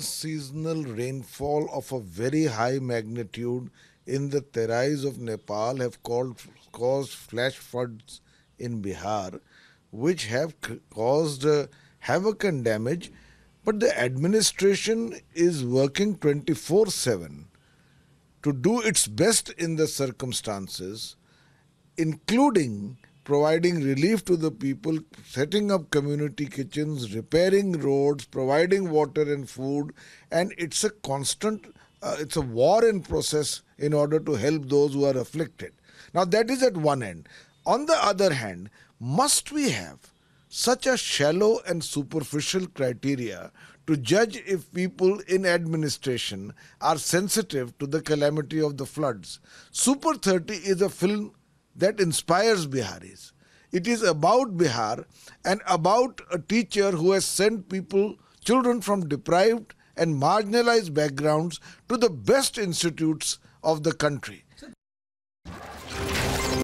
seasonal rainfall of a very high magnitude in the terais of Nepal have caused flash floods in Bihar, which have caused uh, havoc and damage. But the administration is working 24 7 to do its best in the circumstances, including providing relief to the people, setting up community kitchens, repairing roads, providing water and food, and it's a constant, uh, it's a war in process in order to help those who are afflicted. Now that is at one end. On the other hand, must we have such a shallow and superficial criteria to judge if people in administration are sensitive to the calamity of the floods. Super 30 is a film that inspires Biharis. It is about Bihar and about a teacher who has sent people, children from deprived and marginalized backgrounds to the best institutes of the country.